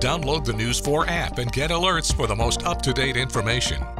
Download the News 4 app and get alerts for the most up to date information.